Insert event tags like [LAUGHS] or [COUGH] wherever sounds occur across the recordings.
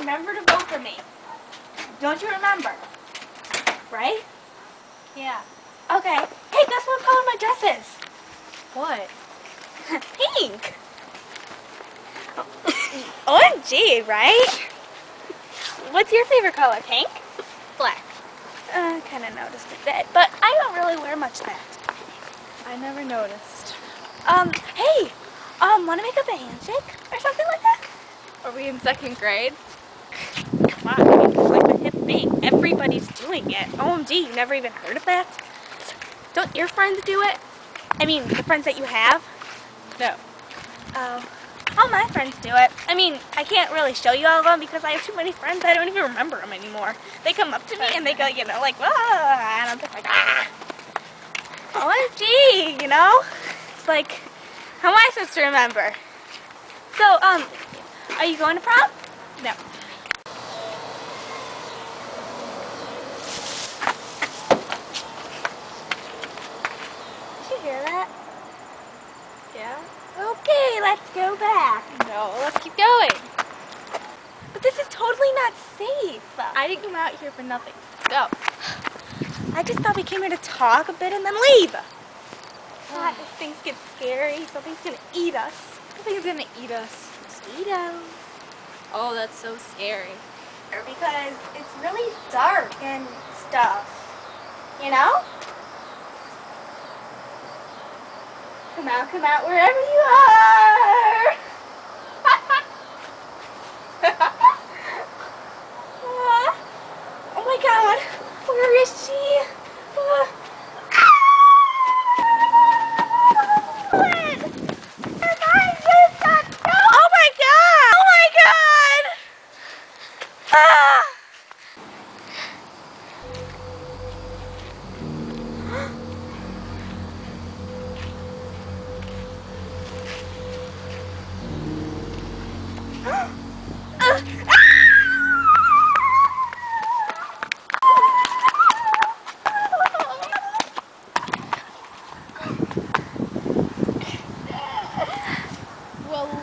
remember to vote for me. Don't you remember? Right? Yeah. Okay. Hey, guess what color my dress is? What? [LAUGHS] Pink. [COUGHS] OMG, right? What's your favorite color? Pink? Black. Uh, I kind of noticed a bit, but I don't really wear much that. I never noticed. Um, hey, um, want to make up a handshake or something like that? Are we in second grade? Come on, it's like the hip thing. Everybody's doing it. OMG, you never even heard of that? Don't your friends do it? I mean, the friends that you have? No. Oh, all my friends do it. I mean, I can't really show you all of them because I have too many friends. I don't even remember them anymore. They come up to me and they go, you know, like, ah, and I'm just like, ah. OMG, you know? It's like, how am I supposed to remember? So, um, are you going to prom? No. You hear that? Yeah? Okay, let's go back. No, let's keep going. But this is totally not safe. I didn't come out here for nothing. Go. I just thought we came here to talk a bit and then leave. Ah, God, if things get scary, something's gonna eat us. Something's gonna eat us. Mosquitoes. Oh, that's so scary. Because it's really dark and stuff. You know? Come out, come out, wherever you are! [LAUGHS] Oh my god, where is she? Well,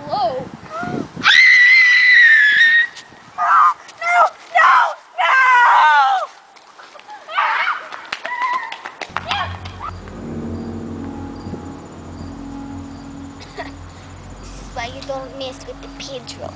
whoa. Ah! [LAUGHS] why you don't mess with the Pedro.